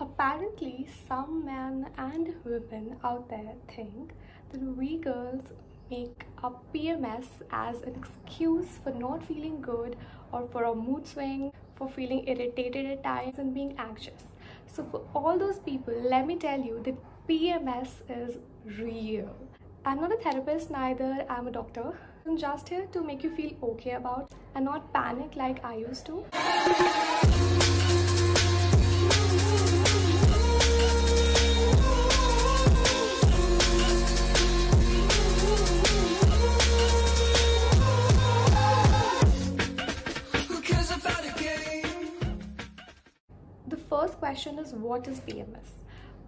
Apparently, some men and women out there think that we girls make up PMS as an excuse for not feeling good or for a mood swing, for feeling irritated at times and being anxious. So, for all those people, let me tell you that PMS is real. I'm not a therapist, neither I'm a doctor. I'm just here to make you feel okay about and not panic like I used to. First question is what is PMS?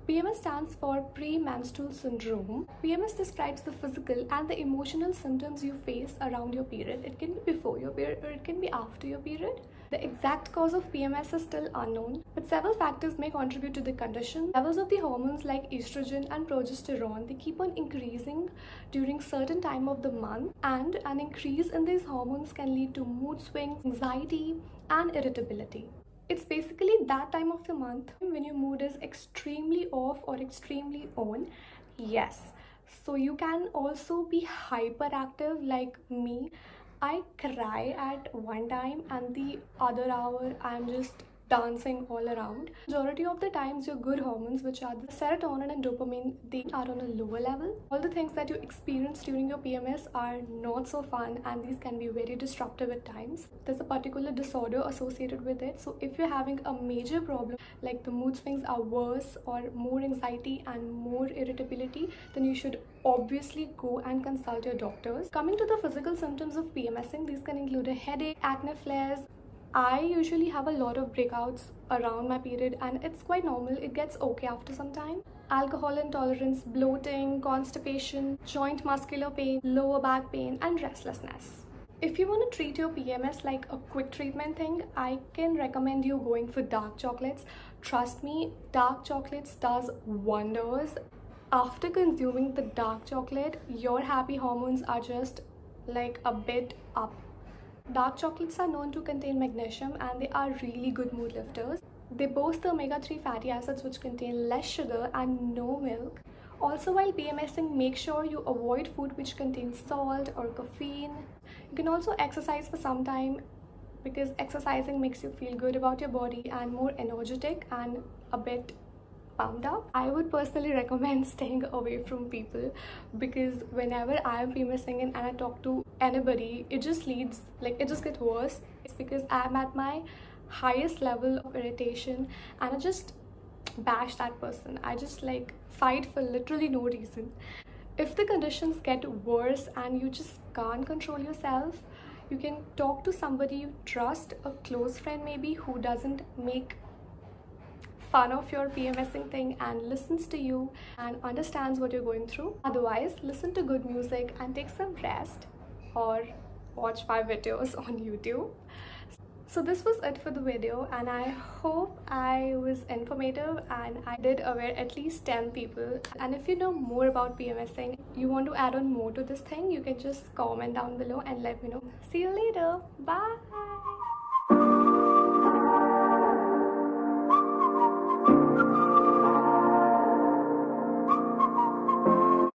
PMS stands for premenstrual syndrome. PMS describes the physical and the emotional symptoms you face around your period. It can be before your period or it can be after your period. The exact cause of PMS is still unknown, but several factors may contribute to the condition. Levels of the hormones like estrogen and progesterone, they keep on increasing during certain time of the month and an increase in these hormones can lead to mood swings, anxiety and irritability. It's basically that time of the month when your mood is extremely off or extremely on. Yes. So you can also be hyperactive like me. I cry at one time and the other hour I'm just dancing all around. Majority of the times your good hormones which are the serotonin and dopamine they are on a lower level. All the things that you experience during your PMS are not so fun and these can be very disruptive at times. There's a particular disorder associated with it. So if you're having a major problem like the mood swings are worse or more anxiety and more irritability then you should obviously go and consult your doctors. Coming to the physical symptoms of PMSing, these can include a headache, acne flares, I usually have a lot of breakouts around my period and it's quite normal. It gets okay after some time. Alcohol intolerance, bloating, constipation, joint muscular pain, lower back pain and restlessness. If you want to treat your PMS like a quick treatment thing, I can recommend you going for dark chocolates. Trust me, dark chocolates does wonders. After consuming the dark chocolate, your happy hormones are just like a bit up Dark chocolates are known to contain magnesium and they are really good mood lifters. They boast the omega-3 fatty acids which contain less sugar and no milk. Also while PMSing, make sure you avoid food which contains salt or caffeine. You can also exercise for some time because exercising makes you feel good about your body and more energetic and a bit pumped up. I would personally recommend staying away from people because whenever I am PMSing and I talk to anybody, it just leads, like it just gets worse. It's because I'm at my highest level of irritation and I just bash that person. I just like fight for literally no reason. If the conditions get worse and you just can't control yourself, you can talk to somebody you trust, a close friend maybe who doesn't make fun of your PMSing thing and listens to you and understands what you're going through. Otherwise, listen to good music and take some rest or watch my videos on YouTube. So this was it for the video and I hope I was informative and I did aware at least 10 people. And if you know more about PMSing, you want to add on more to this thing, you can just comment down below and let me know. See you later. Bye.